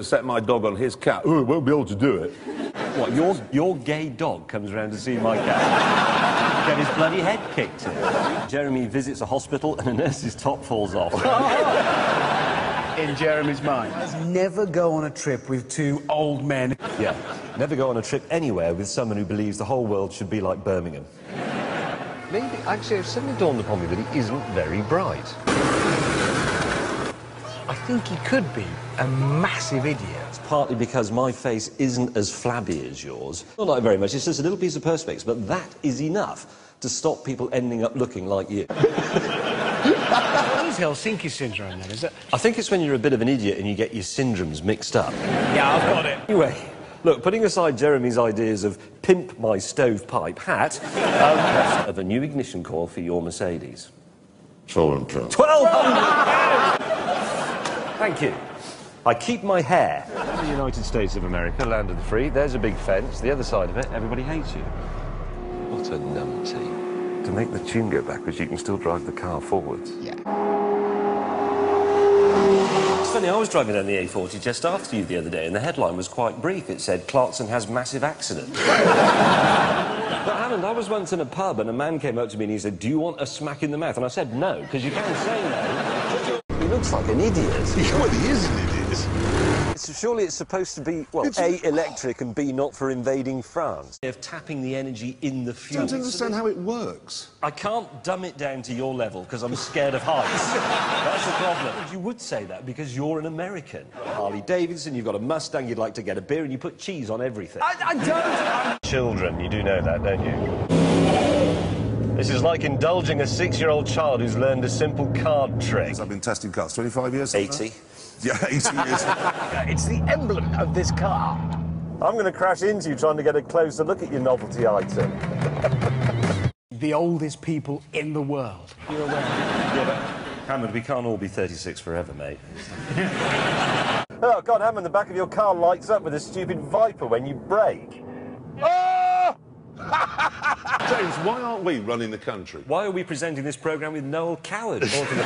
set my dog on his cat. Oh, won't be able to do it. What, your, your gay dog comes around to see my cat? Get his bloody head kicked in. Jeremy visits a hospital and a nurse's top falls off. in Jeremy's mind. Never go on a trip with two old men. yeah. Never go on a trip anywhere with someone who believes the whole world should be like Birmingham. Maybe, actually, it suddenly dawned upon me that he isn't very bright. I think he could be a massive idiot. It's partly because my face isn't as flabby as yours. Not like very much, it's just a little piece of perspex, but that is enough to stop people ending up looking like you. What is Helsinki syndrome then? Is it? I think it's when you're a bit of an idiot and you get your syndromes mixed up. Yeah, I've got it. Anyway, look, putting aside Jeremy's ideas of pimp my stovepipe hat, um, of a new ignition coil for your Mercedes. Twelve and Twelve hundred Thank you. I keep my hair. The United States of America, land of the free. There's a big fence. The other side of it, everybody hates you. What a numpty. To make the tune go backwards, you can still drive the car forwards. Yeah. It's funny, I was driving down the A40 just after you the other day, and the headline was quite brief. It said, Clarkson has massive accident. but Hammond, I was once in a pub, and a man came up to me and he said, do you want a smack in the mouth? And I said, no, because you can't say no. He looks like an idiot. well, he is an idiot. It's, surely it's supposed to be, well, It's- A, electric, and B, not for invading France. Of tapping the energy in the I fuel. don't understand how it works. I can't dumb it down to your level because I'm scared of heights. That's the problem. You would say that because you're an American. Harley Davidson, you've got a Mustang, you'd like to get a beer, and you put cheese on everything. I, I don't. Children, you do know that, don't you? This is like indulging a six-year-old child who's learned a simple card trick. I've been testing cars 25 years. something 80. that? Yeah, 80 years. It's the emblem of this car. I'm going to crash into you trying to get a closer look at your novelty item. The oldest people in the world. You're aware? Yeah, but Hammond, we can't all be 36 forever, mate. oh, God, Hammond, the back of your car lights up with a stupid Viper when you brake. Ah! James, why aren't we running the country? Why are we presenting this programme with Noel Coward? Or to the Can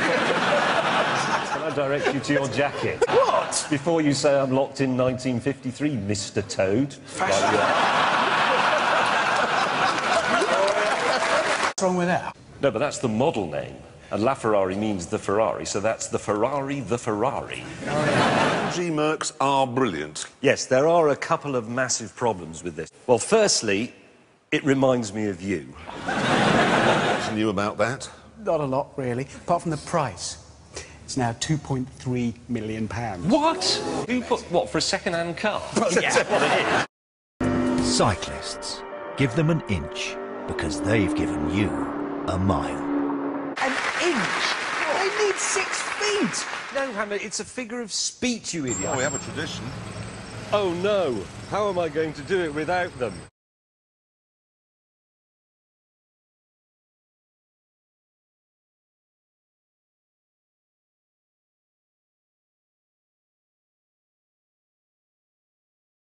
I direct you to your jacket? What? Before you say I'm locked in 1953, Mr. Toad. What's wrong with that? no, but that's the model name. And LaFerrari means the Ferrari, so that's the Ferrari, the Ferrari. G Mercs are brilliant. Yes, there are a couple of massive problems with this. Well, firstly, it reminds me of you. What's new about that? Not a lot, really, apart from the price. It's now 2.3 million pounds. What? Who put what for a second-hand car? yeah, well, it is. Cyclists, give them an inch because they've given you a mile. An inch? They need six feet. No, Hammer, it's a figure of speech, you idiot. Oh, we have a tradition. Oh no, how am I going to do it without them?